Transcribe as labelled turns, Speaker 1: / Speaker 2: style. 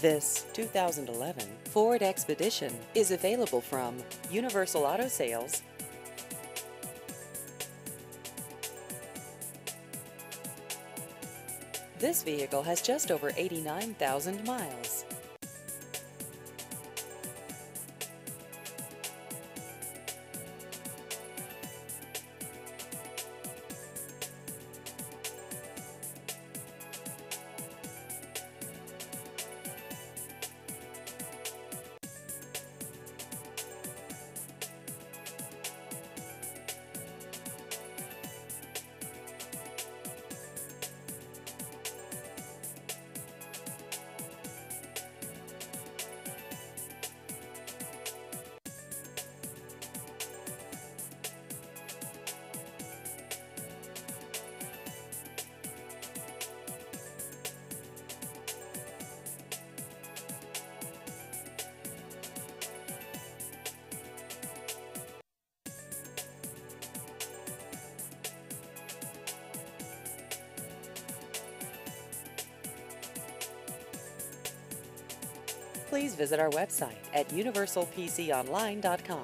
Speaker 1: This 2011 Ford Expedition is available from Universal Auto Sales. This vehicle has just over 89,000 miles. Please visit our website at universalpconline.com.